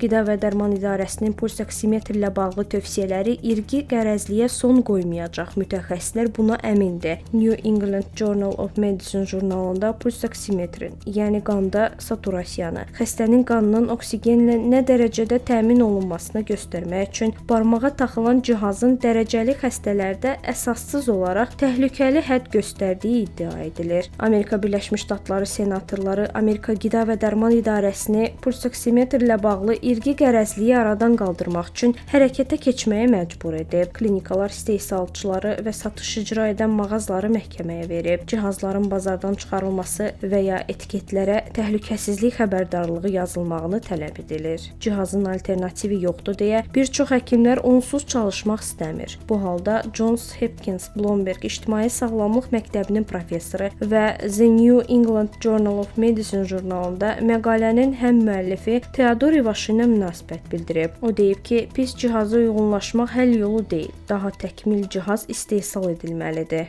Qida və Dərman İdarəsinin puls oksimetrlə bağlı tövsiyələri irqi qərəzliyə son qoymayacaq. Mütəxəssislər buna əmindir. New England Journal of Medicine jurnalında puls oksimetrin, yəni qanda saturasiyanı, xəstənin qanının oksigenlə nə dərəcədə təmin olunmasını göstərmək üçün barmağa taxılan cihazın dərəcəli xəstələrdə əsassız olaraq təhlükəli hədd göstərdiyi iddia edilir. Amerika Birləşmiş Ştatları senatorları Amerika Qida və Dərman İdarəsini pulsoksimetrlə bağlı irqi qərəzliyi aradan qaldırmaq üçün hərəkətə keçməyə məcbur edib. Klinikalar istehsalçıları və satış icra edən mağazaları məhkəməyə verib. Cihazların bazardan çıxarılması və ya etiketlərə təhlükəsizlik xəbərdarlığı yazılmağını tələb edilir. Cihazın alternativi yoxdur deyə bir çox həkimlər onsuz çalışmaq istəmir. Bu halda Johns Hopkins Bloomberg İctimai Sağlamlıq Məktəbinin professoru və The New England Journal of Medicine jurnalında məqalənin həm müəllifi Teodor Ivaşina münasibət bildirib. O deyib ki, pis cihaza uyğunlaşmaq həll yolu deyil, daha təkmil cihaz istehsal edilməlidir.